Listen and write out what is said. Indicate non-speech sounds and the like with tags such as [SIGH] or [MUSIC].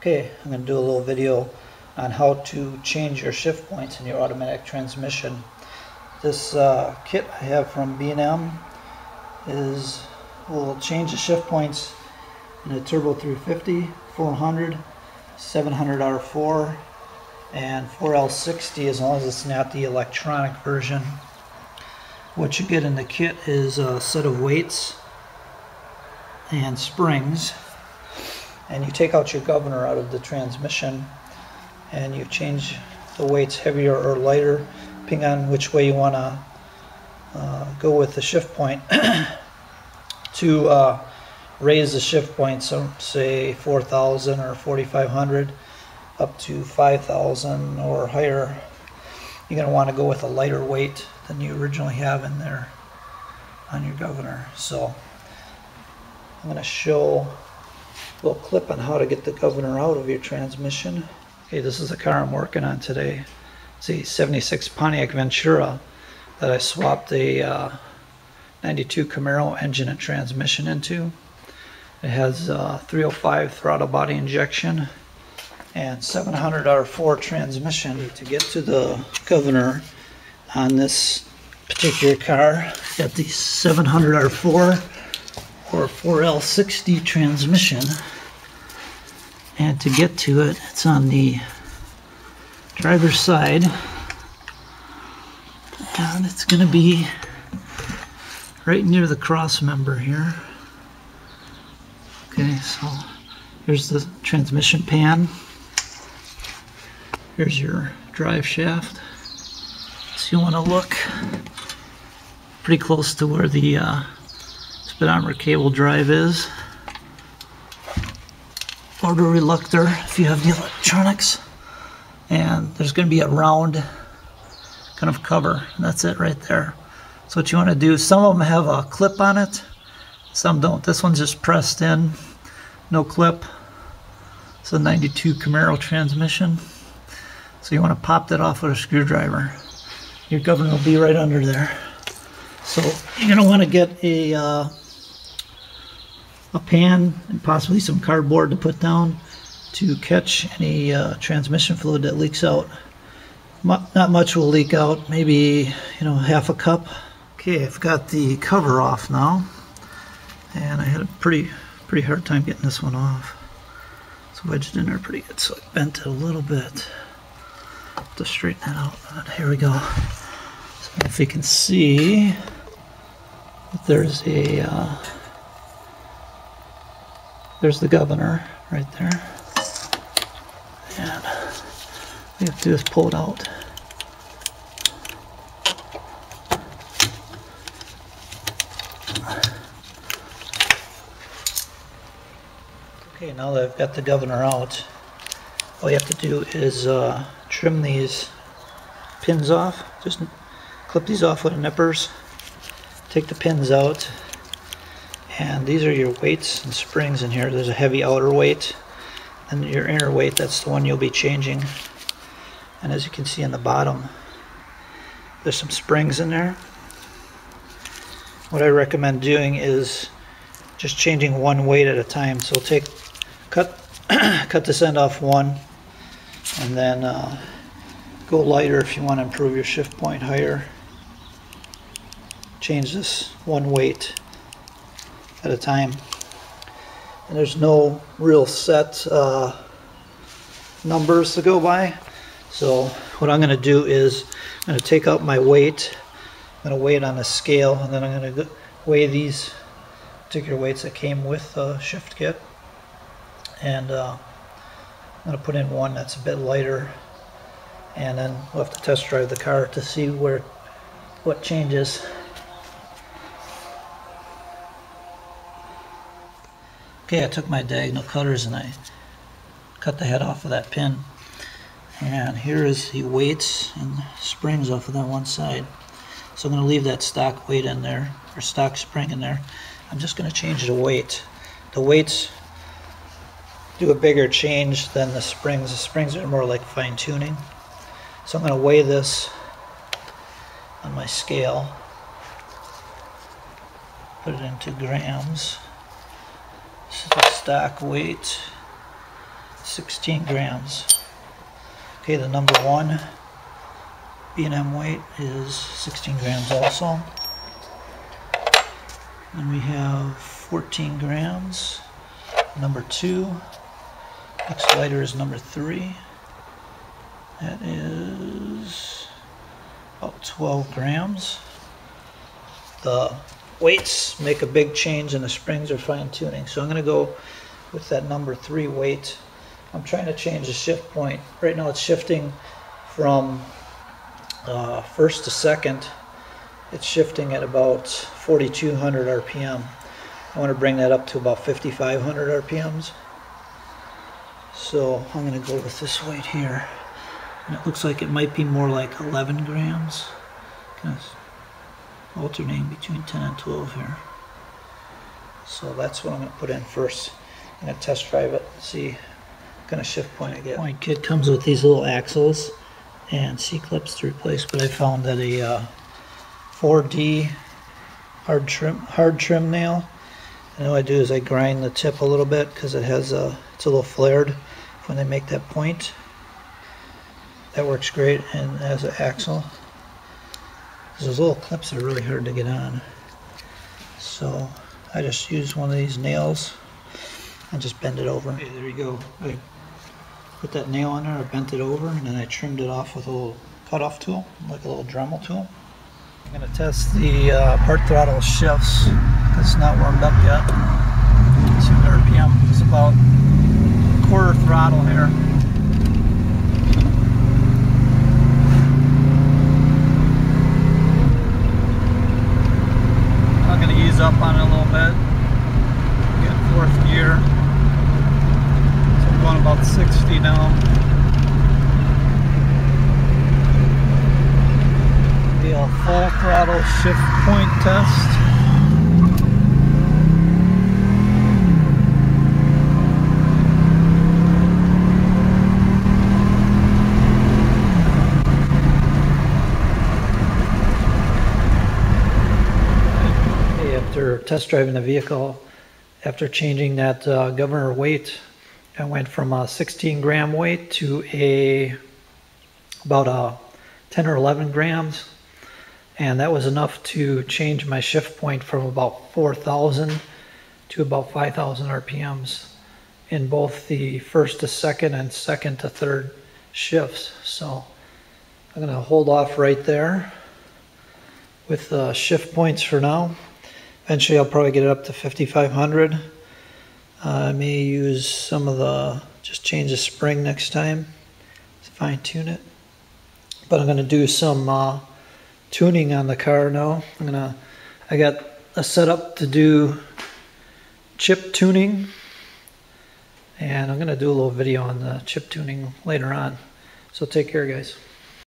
Okay, I'm going to do a little video on how to change your shift points in your automatic transmission. This uh, kit I have from B&M is will change the shift points in a Turbo 350, 400, 700 R4, and 4L60 as long as it's not the electronic version. What you get in the kit is a set of weights and springs and you take out your governor out of the transmission and you change the weights heavier or lighter depending on which way you want to uh, go with the shift point [COUGHS] to uh, raise the shift point so say 4000 or 4500 up to 5000 or higher. You're going to want to go with a lighter weight than you originally have in there on your governor. So I'm going to show little clip on how to get the governor out of your transmission. Okay, this is the car I'm working on today. It's a 76 Pontiac Ventura that I swapped a uh, 92 Camaro engine and transmission into. It has uh, 305 throttle body injection and 700 R4 transmission. To get to the governor on this particular car, got the 700 R4 or 4L60 transmission. And to get to it it's on the driver's side. And it's going to be right near the cross member here. Okay so here's the transmission pan. Here's your drive shaft. So you want to look pretty close to where the uh, speedometer cable drive is. Order reluctor if you have the electronics. And there's going to be a round kind of cover. That's it right there. So what you want to do, some of them have a clip on it, some don't. This one's just pressed in, no clip. It's a 92 Camaro transmission. So you want to pop that off with a screwdriver. Your governor will be right under there. So you're going to want to get a uh, a pan and possibly some cardboard to put down to catch any uh, transmission fluid that leaks out. not much will leak out, maybe you know half a cup. Okay, I've got the cover off now, and I had a pretty pretty hard time getting this one off. It's wedged in there pretty good, so I bent it a little bit to straighten that out. But here we go. So if you can see, there's a uh, there's the governor right there. And we have to is pull it out. Okay, now that I've got the governor out, all you have to do is uh, trim these pins off. Just clip these off with the nippers. Take the pins out and these are your weights and springs in here. There's a heavy outer weight and your inner weight, that's the one you'll be changing. And as you can see in the bottom, there's some springs in there. What I recommend doing is just changing one weight at a time. So take, cut, [CLEARS THROAT] cut this end off one, and then uh, go lighter if you want to improve your shift point higher. Change this one weight at a time. And there's no real set uh, numbers to go by. So what I'm going to do is I'm going to take out my weight. I'm going to weigh it on a scale and then I'm going to weigh these particular weights that came with the shift kit. And uh, I'm going to put in one that's a bit lighter and then we'll have to test drive the car to see where what changes Okay, I took my diagonal cutters and I cut the head off of that pin. And here is the weights and springs off of that one side. So I'm going to leave that stock weight in there, or stock spring in there. I'm just going to change the weight. The weights do a bigger change than the springs. The springs are more like fine tuning. So I'm going to weigh this on my scale. Put it into grams. Stock weight. 16 grams. Okay, the number one B&M weight is 16 grams also. Then we have 14 grams. Number two. Next lighter is number three. That is about 12 grams. The weights make a big change and the springs are fine tuning. So I'm going to go with that number three weight. I'm trying to change the shift point. Right now it's shifting from uh, first to second. It's shifting at about 4,200 RPM. I want to bring that up to about 5,500 RPMs. So I'm going to go with this weight here. And it looks like it might be more like 11 grams. Kind of alternating between 10 and 12 here. So that's what I'm going to put in first. I'm going to test drive it, see what kind of shift point I get. My kit comes with these little axles and C-clips to replace, but I found that a uh, 4D hard trim, hard trim nail, and what I do is I grind the tip a little bit because it has a, it's a little flared when they make that point. That works great, and as an axle, those little clips are really hard to get on. So I just use one of these nails and just bend it over. Okay, there you go. I put that nail on there, I bent it over, and then I trimmed it off with a little cutoff tool, like a little Dremel tool. I'm going to test the uh, part throttle shifts. It's not warmed up yet. See what RPM is about quarter throttle here. I'm going to ease up on it a little bit. Get fourth gear. So I'm going about 60 now. The uh, full throttle shift point test. after test driving the vehicle, after changing that uh, governor weight, I went from a 16 gram weight to a about a 10 or 11 grams, and that was enough to change my shift point from about 4,000 to about 5,000 RPMs in both the first to second and second to third shifts. So I'm going to hold off right there with the shift points for now. Eventually I'll probably get it up to 5500. Uh, I may use some of the, just change the spring next time to fine tune it. But I'm going to do some uh, tuning on the car now. I'm to, I got a setup to do chip tuning. And I'm to do a little video on the chip tuning later on. So take care guys.